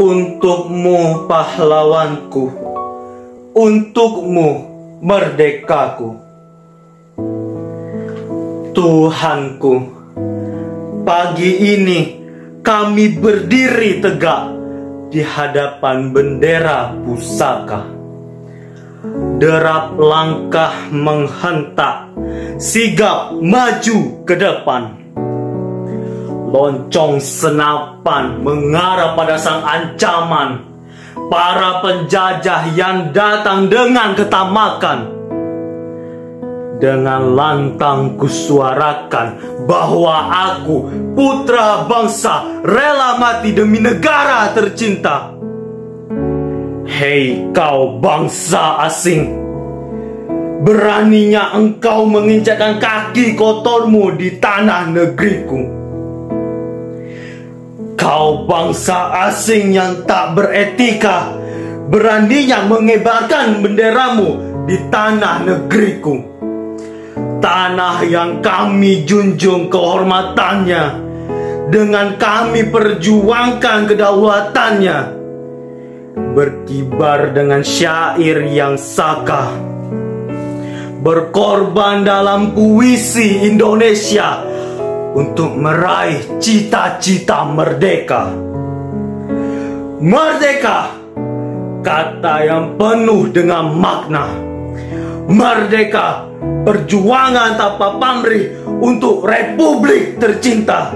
Untukmu pahlawanku. Untukmu merdekaku. Tuhanku Pagi ini kami berdiri tegak Di hadapan bendera pusaka. Derap langkah menghentak Sigap maju ke depan Loncong senapan mengarah pada sang ancaman. Para penjajah yang datang dengan ketamakan. Dengan lantang kusuarakan bahwa aku putra bangsa rela mati demi negara tercinta. Hei kau bangsa asing. Beraninya engkau menginjakkan kaki kotormu di tanah negeriku Kau bangsa asing yang tak beretika Beraninya mengebarkan benderamu di tanah negeriku. Tanah yang kami junjung kehormatannya Dengan kami perjuangkan kedaulatannya. Berkibar dengan syair yang sakah Berkorban dalam puisi Indonesia untuk meraih cita-cita merdeka. Merdeka, kata yang penuh dengan makna. Merdeka, perjuangan tanpa pamrih untuk republik tercinta.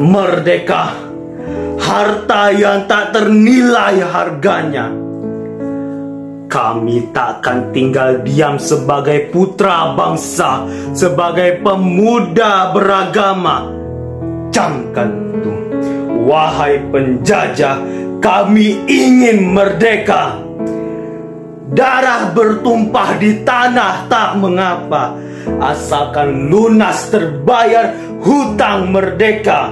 Merdeka, harta yang tak ternilai harganya kami takkan tinggal diam sebagai putra bangsa, sebagai pemuda beragama. Camkan itu, wahai penjajah, kami ingin merdeka. Darah bertumpah di tanah tak mengapa, asalkan lunas terbayar hutang merdeka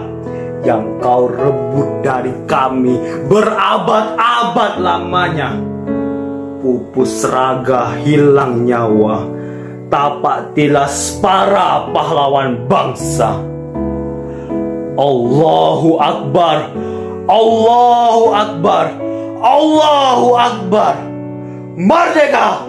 yang kau rebut dari kami berabad-abad lamanya pupus raga hilang nyawa. Tapak tilas para pahlawan bangsa. Allahu Akbar. Allahu Akbar. Allahu Akbar. Merdeka